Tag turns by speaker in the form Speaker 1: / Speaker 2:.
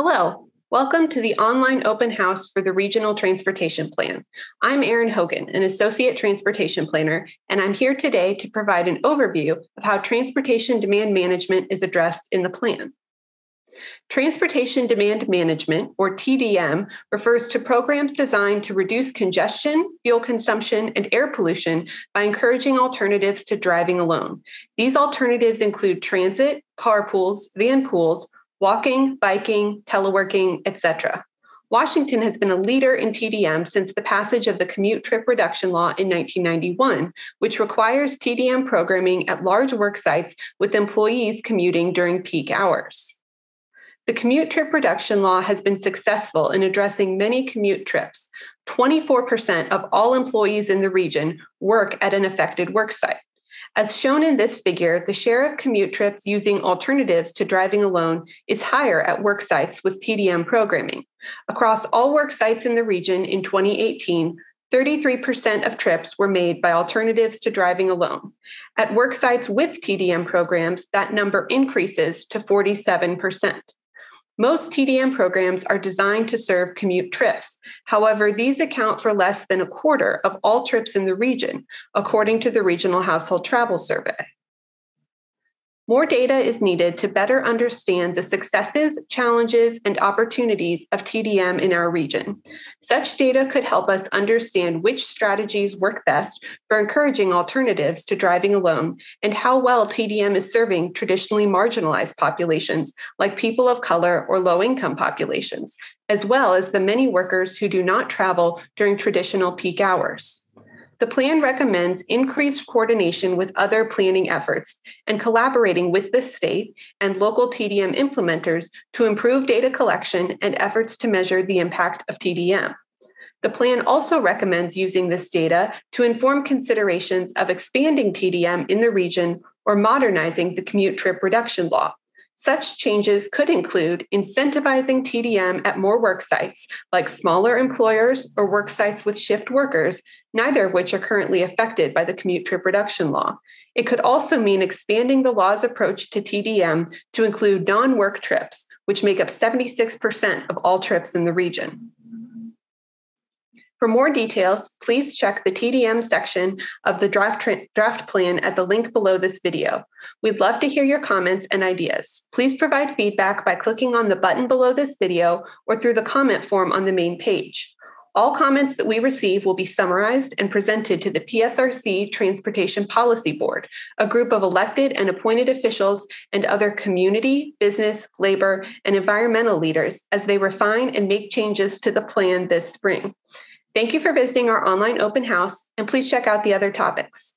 Speaker 1: Hello, welcome to the online open house for the Regional Transportation Plan. I'm Erin Hogan, an Associate Transportation Planner, and I'm here today to provide an overview of how transportation demand management is addressed in the plan. Transportation Demand Management, or TDM, refers to programs designed to reduce congestion, fuel consumption, and air pollution by encouraging alternatives to driving alone. These alternatives include transit, carpools, van pools, walking, biking, teleworking, etc. Washington has been a leader in TDM since the passage of the Commute Trip Reduction Law in 1991, which requires TDM programming at large work sites with employees commuting during peak hours. The Commute Trip Reduction Law has been successful in addressing many commute trips. 24% of all employees in the region work at an affected worksite. As shown in this figure, the share of commute trips using alternatives to driving alone is higher at work sites with TDM programming. Across all work sites in the region in 2018, 33% of trips were made by alternatives to driving alone. At work sites with TDM programs, that number increases to 47%. Most TDM programs are designed to serve commute trips. However, these account for less than a quarter of all trips in the region, according to the Regional Household Travel Survey. More data is needed to better understand the successes, challenges, and opportunities of TDM in our region. Such data could help us understand which strategies work best for encouraging alternatives to driving alone and how well TDM is serving traditionally marginalized populations like people of color or low income populations, as well as the many workers who do not travel during traditional peak hours. The plan recommends increased coordination with other planning efforts and collaborating with the state and local TDM implementers to improve data collection and efforts to measure the impact of TDM. The plan also recommends using this data to inform considerations of expanding TDM in the region or modernizing the commute trip reduction law. Such changes could include incentivizing TDM at more work sites, like smaller employers or work sites with shift workers, neither of which are currently affected by the commute trip reduction law. It could also mean expanding the law's approach to TDM to include non work trips, which make up 76% of all trips in the region. For more details, please check the TDM section of the draft, tra- draft plan at the link below this video. We'd love to hear your comments and ideas. Please provide feedback by clicking on the button below this video or through the comment form on the main page. All comments that we receive will be summarized and presented to the PSRC Transportation Policy Board, a group of elected and appointed officials and other community, business, labor, and environmental leaders as they refine and make changes to the plan this spring. Thank you for visiting our online open house, and please check out the other topics.